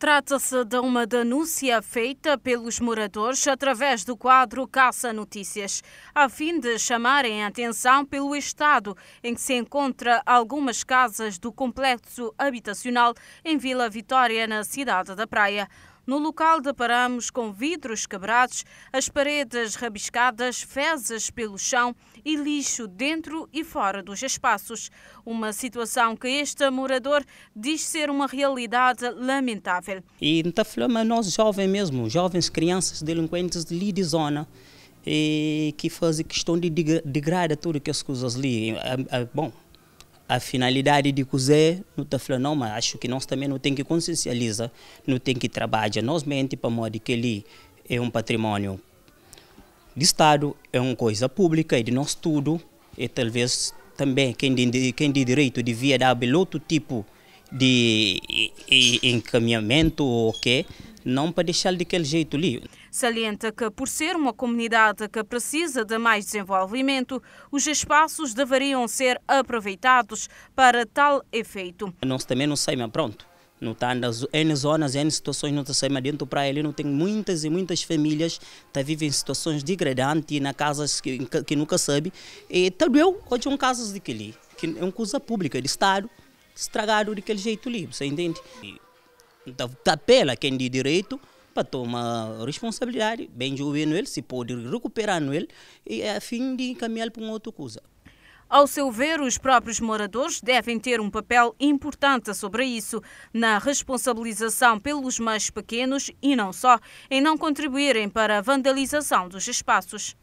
Trata-se de uma denúncia feita pelos moradores através do quadro Caça Notícias, a fim de chamarem a atenção pelo estado em que se encontra algumas casas do complexo habitacional em Vila Vitória, na cidade da Praia. No local deparamos com vidros quebrados, as paredes rabiscadas, fezes pelo chão e lixo dentro e fora dos espaços. Uma situação que este morador diz ser uma realidade lamentável. E está falando nós jovens mesmo, jovens crianças delinquentes de ali de zona, e que fazem questão de degradar tudo que as coisas ali. É, é, bom, a finalidade de cozer, não está falando, não, mas acho que nós também não tem que consciencializar, não tem que trabalhar. Nós mente para modo que ali é um patrimônio de Estado, é uma coisa pública, é de nós tudo, e talvez também quem de, quem de direito devia dar outro tipo de encaminhamento ou quê, não para deixar daquele jeito ali. Salienta que, por ser uma comunidade que precisa de mais desenvolvimento, os espaços deveriam ser aproveitados para tal efeito. Nós também não saímos, pronto. Não está nas N zonas, N situações, não está mas dentro para ele, não tem muitas e muitas famílias que vivem em situações degradantes, na casas que, que nunca sabe. E também hoje um caso daquele, que é uma coisa pública, de Estado, estragado daquele jeito ali, você entende? Então, apela quem de direito para tomar responsabilidade, bem ele, se pode recuperar ele, e é a fim de encaminhar para coisa. Ao seu ver, os próprios moradores devem ter um papel importante sobre isso, na responsabilização pelos mais pequenos e não só, em não contribuírem para a vandalização dos espaços.